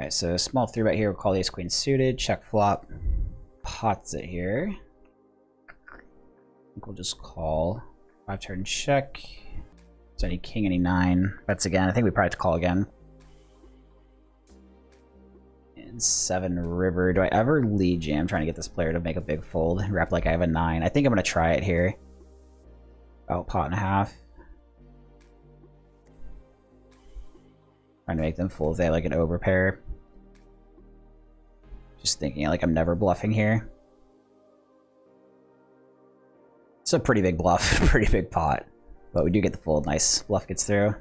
Alright, so small three bet here, we'll call the ace queen suited, check flop, pots it here. I think we'll just call. Five turn check. Is any king, any nine? Bets again. I think we probably have to call again. And seven river. Do I ever lead jam trying to get this player to make a big fold? Wrap like I have a nine. I think I'm gonna try it here. About pot and a half. Trying to make them if they have like an overpair. Just thinking like I'm never bluffing here. It's a pretty big bluff, pretty big pot. But we do get the fold. Nice. Bluff gets through.